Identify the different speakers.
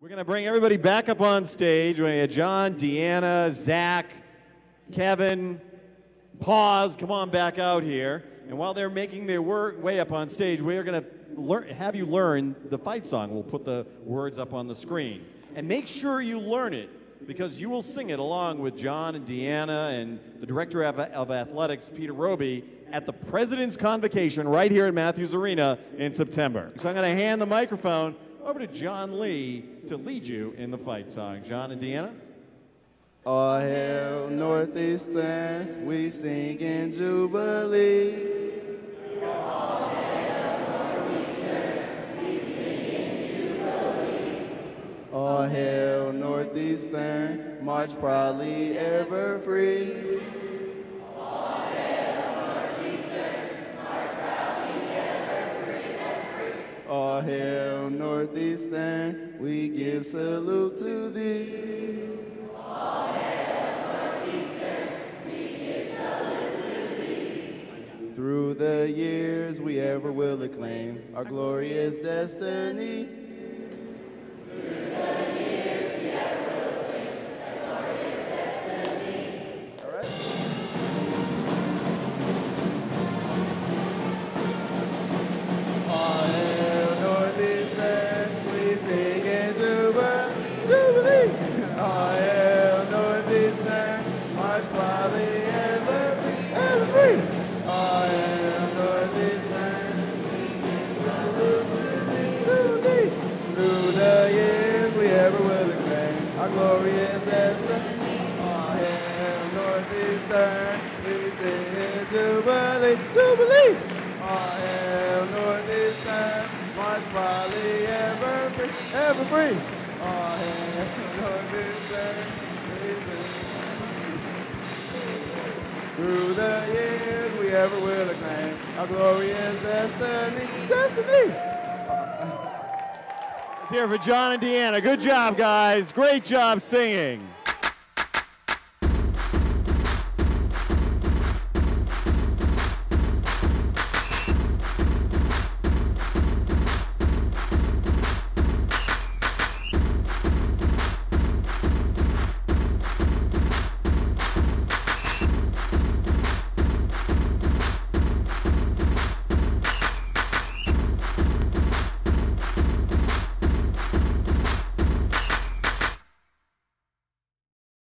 Speaker 1: We're going to bring everybody back up on stage. We're going to have John, Deanna, Zach, Kevin. Pause. Come on back out here. And while they're making their work way up on stage, we are going to learn, have you learn the fight song. We'll put the words up on the screen. And make sure you learn it because you will sing it along with John and Deanna and the director of, of athletics, Peter Roby, at the President's Convocation right here at Matthews Arena in September. So I'm going to hand the microphone over to John Lee to lead you in the fight song. John and Deanna?
Speaker 2: All hail Northeastern, we sing in Jubilee. All hail Northeastern, we sing in Jubilee. All hail Northeastern, march proudly ever free. All hail Northeastern, we give salute to thee. All Northeastern, we give salute to thee. Through the years we ever will acclaim our glorious destiny. Ever free, ever free. Through the years we ever will acclaim our glorious destiny, destiny.
Speaker 1: Let's for John and Deanna. Good job, guys. Great job singing.